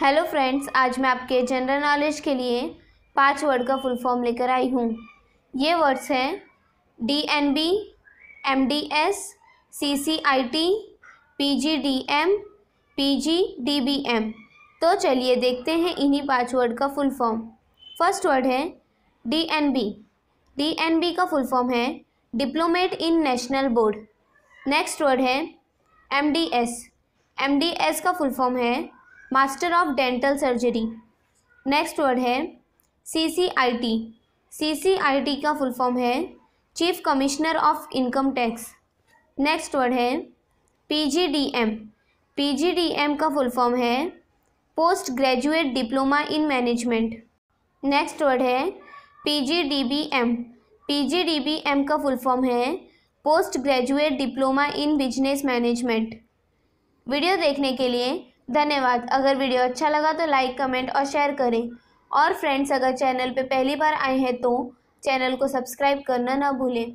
Hello friends आज मैं आपके जनरल नॉलेज के लिए पाँच वर्ड का फुल फॉर्म लेकर आई हूँ। ये वर्ड्स हैं D N B M D S C C I T P G D M P G D B M तो चलिए देखते हैं इन्हीं पाँच वर्ड का फुल फॉर्म फ़र्स्ट वर्ड है D N B D N B का फुल फॉर्म है diplomat in national board next word है M D S M D S का फुल फॉर्म है master of dental surgery. Next word है C C I T C C I T का full form है chief commissioner of income tax. Next word है P G D M P G D M का full form है post graduate diploma in management. Next word है P G D B M P G D B M का full form है post graduate diploma in business management. Video देखने के लिए धन्यवाद। अगर वीडियो अच्छा लगा तो लाइक, कमेंट और शेयर करें। और फ्रेंड्स, अगर चैनल पे पहली बार आए हैं तो चैनल को सब्सक्राइब करना ना भूलें।